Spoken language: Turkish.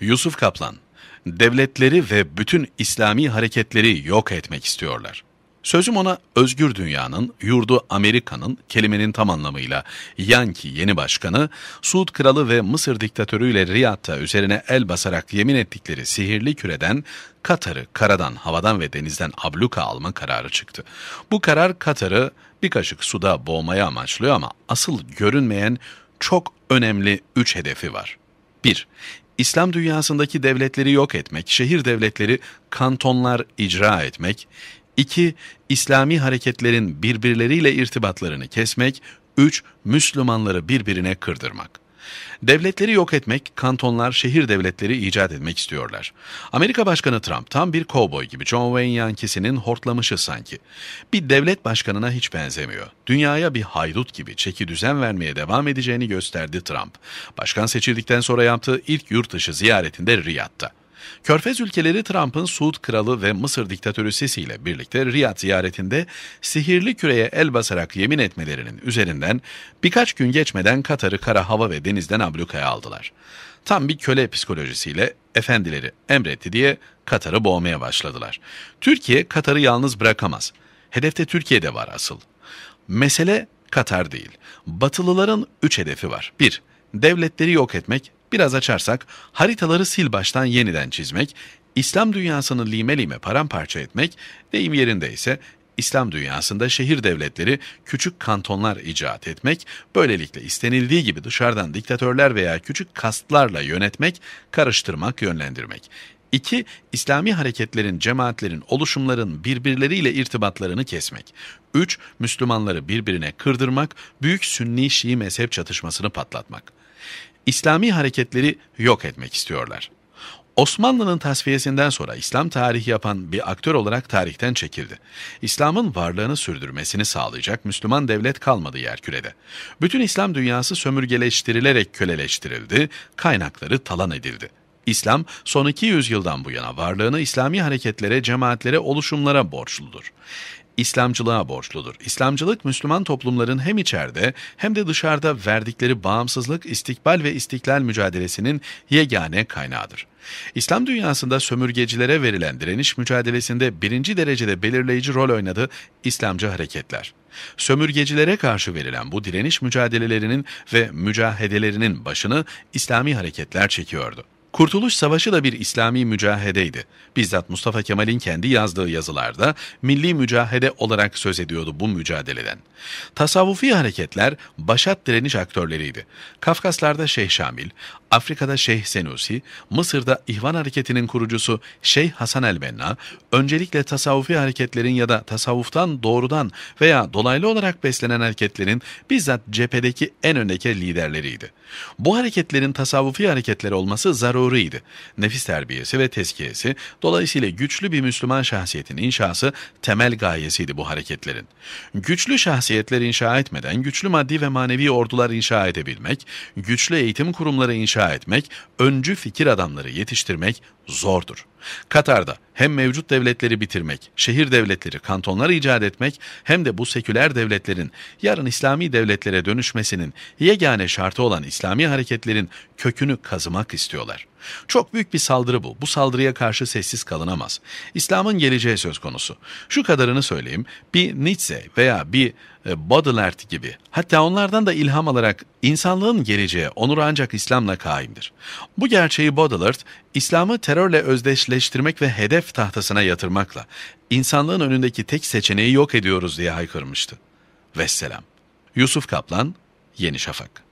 Yusuf Kaplan, devletleri ve bütün İslami hareketleri yok etmek istiyorlar. Sözüm ona özgür dünyanın, yurdu Amerika'nın, kelimenin tam anlamıyla Yanki yeni başkanı, Suud kralı ve Mısır diktatörüyle Riyad'da üzerine el basarak yemin ettikleri sihirli küreden Katar'ı karadan, havadan ve denizden abluka alma kararı çıktı. Bu karar Katar'ı bir kaşık suda boğmaya amaçlıyor ama asıl görünmeyen çok önemli üç hedefi var. 1. İslam dünyasındaki devletleri yok etmek, şehir devletleri, kantonlar icra etmek. 2. İslami hareketlerin birbirleriyle irtibatlarını kesmek. 3. Müslümanları birbirine kırdırmak. Devletleri yok etmek, kantonlar, şehir devletleri icat etmek istiyorlar. Amerika Başkanı Trump tam bir kovboy gibi John Wayne Yankisi'nin hortlamışı sanki. Bir devlet başkanına hiç benzemiyor. Dünyaya bir haydut gibi çeki düzen vermeye devam edeceğini gösterdi Trump. Başkan seçildikten sonra yaptığı ilk yurt dışı ziyaretinde Riyad'da. Körfez ülkeleri Trump'ın Suud kralı ve Mısır diktatörü Sisi ile birlikte Riyad ziyaretinde sihirli küreye el basarak yemin etmelerinin üzerinden birkaç gün geçmeden Katar'ı kara, hava ve denizden ablukaya aldılar. Tam bir köle psikolojisiyle efendileri emretti diye Katar'ı boğmaya başladılar. Türkiye Katar'ı yalnız bırakamaz. Hedefte Türkiye'de var asıl. Mesele Katar değil. Batılıların üç hedefi var. 1. Devletleri yok etmek, Biraz açarsak haritaları sil baştan yeniden çizmek, İslam dünyasını lime lime paramparça etmek, deyim yerinde ise İslam dünyasında şehir devletleri küçük kantonlar icat etmek, böylelikle istenildiği gibi dışarıdan diktatörler veya küçük kastlarla yönetmek, karıştırmak, yönlendirmek. 2. İslami hareketlerin, cemaatlerin, oluşumların birbirleriyle irtibatlarını kesmek. 3. Müslümanları birbirine kırdırmak, büyük Sünni-Şii mezhep çatışmasını patlatmak. İslami hareketleri yok etmek istiyorlar. Osmanlı'nın tasfiyesinden sonra İslam tarihi yapan bir aktör olarak tarihten çekildi. İslam'ın varlığını sürdürmesini sağlayacak Müslüman devlet kalmadı yerkürede. Bütün İslam dünyası sömürgeleştirilerek köleleştirildi, kaynakları talan edildi. İslam son 200 yıldan bu yana varlığını İslami hareketlere, cemaatlere, oluşumlara borçludur. İslamcılığa borçludur. İslamcılık Müslüman toplumların hem içeride hem de dışarıda verdikleri bağımsızlık, istikbal ve istiklal mücadelesinin yegane kaynağıdır. İslam dünyasında sömürgecilere verilen direniş mücadelesinde birinci derecede belirleyici rol oynadı İslamcı hareketler. Sömürgecilere karşı verilen bu direniş mücadelelerinin ve mücahedelerinin başını İslami hareketler çekiyordu. Kurtuluş Savaşı da bir İslami mücahedeydi. Bizzat Mustafa Kemal'in kendi yazdığı yazılarda milli mücahede olarak söz ediyordu bu mücadeleden. Tasavvufi hareketler başat direniş aktörleriydi. Kafkaslarda Şeyh Şamil, Afrika'da Şeyh Senusi, Mısır'da İhvan Hareketi'nin kurucusu Şeyh Hasan el-Benna, öncelikle tasavvufi hareketlerin ya da tasavvuftan doğrudan veya dolaylı olarak beslenen hareketlerin bizzat cephedeki en öndeki liderleriydi. Bu hareketlerin tasavvufi hareketler olması zaruriydi. Nefis terbiyesi ve tezkiyesi, dolayısıyla güçlü bir Müslüman şahsiyetin inşası temel gayesiydi bu hareketlerin. Güçlü şahsiyetler inşa etmeden güçlü maddi ve manevi ordular inşa edebilmek, güçlü eğitim kurumları inşa etmek, öncü fikir adamları yetiştirmek zordur. Katar'da hem mevcut devletleri bitirmek, şehir devletleri, kantonlar icat etmek hem de bu seküler devletlerin yarın İslami devletlere dönüşmesinin yegane şartı olan İslami hareketlerin kökünü kazımak istiyorlar. Çok büyük bir saldırı bu. Bu saldırıya karşı sessiz kalınamaz. İslam'ın geleceği söz konusu. Şu kadarını söyleyeyim. Bir Nietzsche veya bir e, Baudelaire gibi hatta onlardan da ilham alarak insanlığın geleceği onur ancak İslam'la kaimdir. Bu gerçeği Baudelaire İslam'ı terörle özdeşleştirmek ve hedef tahtasına yatırmakla insanlığın önündeki tek seçeneği yok ediyoruz diye haykırmıştı. Vesselam. Yusuf Kaplan, Yeni Şafak